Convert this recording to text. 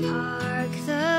Park the